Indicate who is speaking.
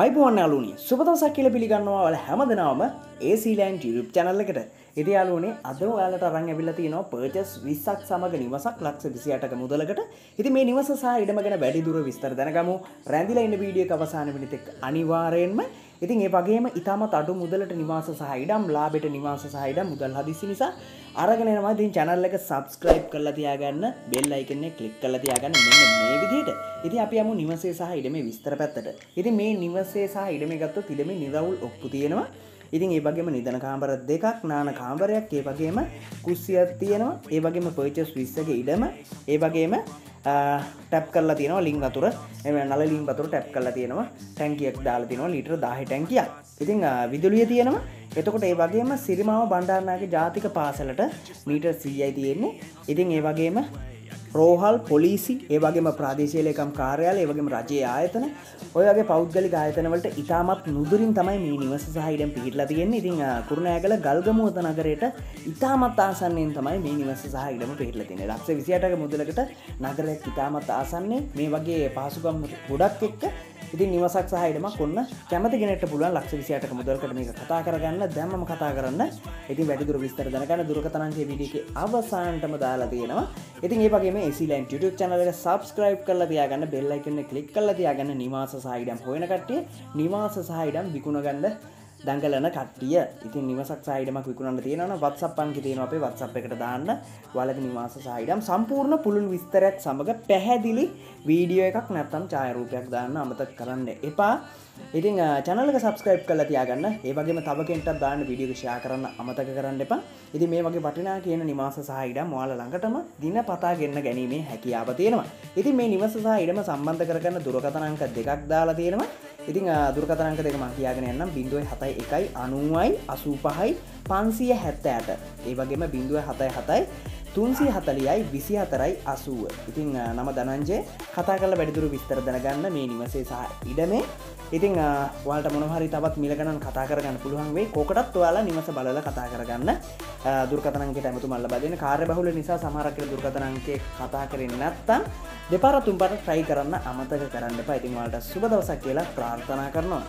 Speaker 1: අයිබෝන්න අලුනි සුපදවසක් කියල පිළිගන්නවා වල හැම දෙනාවම ඒසිලෑන් ටියුප් චැනල්ල එකට. ඉති යාලුවනේ අද ඔයාලට රං ඇවිල්ල තියනවා පර්චස් විස්සක් සමග නිවසක් ලක්ෂ විසියටක මුදලකට. ඉති මේ නිවස සහ ඉඩමගෙන වැඩිදුර විස්තර දැනගමු. රැඳිල ඉන්න වීඩිය අවසාන විනිතෙක් අනිවාරයෙන්ම ඉතින් ඒ වගේම ඉතාමත් අඩු මුදලට නිවාස සහ ඉඩම් ලාබෙට නිවාස සහ ඉඩම් මුදල් හදිසි නිසා අරගෙනවා ඉතින් channel එක subscribe කරලා තියාගන්න bell icon එක click කරලා තියාගන්න මෙන්න මේ විදිහට. ඉතින් අපි යමු නිවසේ සහ ඉඩමේ විස්තර පැත්තට. ඉතින් මේ නිවසේ සහ ඉඩමේ ගත්තොත් ඉඩමේ නිරවුල් ඔප්පු තියෙනවා. ඉතින් ඒ වගේම නිදන කාමර දෙකක් නාන කාමරයක් ඒ වගේම කුස්සියක් තියෙනවා. ඒ වගේම පර්චස් 20ක ඉඩම ඒ වගේම ටැප් කරලා තියෙන ලිං අතුර එම නල ලින් පතුර ටැප් කරලා තියෙනවා. ටැන්කියක් දාලා තියෙනවා ලිටර දාහ ටැන්කිය ඉතිං විදුලිය තියෙනවා. එතකොට ඒ වගේම සිරිමාව බණ්ඩාරනාගේ ජාතික පාසලට මීට සීයයි තියෙන්නේ. ඉතින් ඒ වගේම රෝහල් පොලිසි ඒවගේම ප්‍රාදේශයලකම් කාර්යාල ඒවගේම රජයේ ආයතන. ඔයගේ පෞද්ගලි ආයතනවලට ඉතාමත් නුදුරින් තමයි මේ නිවස සහිඩම් පිහිටලා තියෙන්නේ. ඉතින් කුරුණෑගල ගල්ගමුවත නගරයට ඉතාමත් ආසන්නෙන් තමයි මේ නිවස සහිඩම පිහිටල තින ලක්ෂ විසියටක මුදලකට නගරයක් ඉතාමත් ආසන්නේ. මේ වගේ පාසුගම් ගොඩක් එක්ක ඉතින් නිවසක් සහහිටම කොන්න කැමති ගෙනට පුළුවන් ලක්ෂ විසියටක මුදල්කට මේක කතා කරගන්න. දැම්ම කතා කරන්න. ඉතින් වැඩිදුර විස්තර දනගන්න දුරකතනන්ගේ විඩික අවසාන්ටම දාලා තියෙනවා. ඉතින් ඒ වගේ සිලන් ට චනල සබස්ක්‍රයිබ් කල තියාගන්න බෙල්ලයිකන්න කලික් කල තියාගන්න. නිවාස සහිඩම් හොයන කට්ටිය නිවාස සහිඩම් විකුණගන්න. දඟලන කටිය ඉතින් නිවසක් සයිඩමක් විකුණට තියෙන වත්සප් පංකි තියෙන අපේ වත්සප් එකට දාන්න. වලක නිවාස සයිඩම් සම්පූර්ණ පුළුල් විස්තරයක් සමඟ පැහැදිලි වීඩියෝ එකක් නැත්තම් චායරූපයක් දාන්න අමතක් කරන්න එපා. ඉතින් චනලක සබස්ක්‍රයිප් කල තියාගන්න. ඒවගේ තවකෙන්ට දාන්න විඩියෝ ෂයා කරන්න අමතක කරන්න එපා. ඉති මේ වගේ වටිනා කියන නිවාස සහහිඩම් වාල ළඟටම දින පතා ගෙන්න්න ගැනීමේ හැකියාව තියෙනවා. ඉතින් මේ නිවස සහ ඉඩම සම්බන්ධ කරගන්න දුරකතනංක දෙකක් දාලා තියෙනවා. ඉතින් දුරකතනක දෙක ම කියගෙන එන්නම් බිඳුව හතයි එකයි අනුවයි අසූ පහයි පන්සිය හැත්ත ඇට ඒ වගේම බිඳුව හතයි හතයි තුන්සිය හතලියයි විසි හතරයි අසුව. ඉතිං නම දනංජය කතා කල වැඩිදුරු විස්තර දැනගන්න මේ නිවසේ සහ ඉඩමේ. ඉතිං වාට මොනහරි තවත් මිලගනන් කතා කරගන්න පුළුවන් වේ කෝකටත් ඔයාලා නිවස බලල කතා කරගන්න. දුර්කතනන්ගේ ඇමතු මල්ල බදන කාර්ය බහුල නිසා සමහරකර දුර්කතනන්ගේ කතා කරෙන් නැත්තම් දෙපාර තුම්පට ට්‍රයි කරන්න අමතක කරන්න පයිතින්වාට සුබ දවසක් කියලා ප්‍රාර්ථනා කරනවා.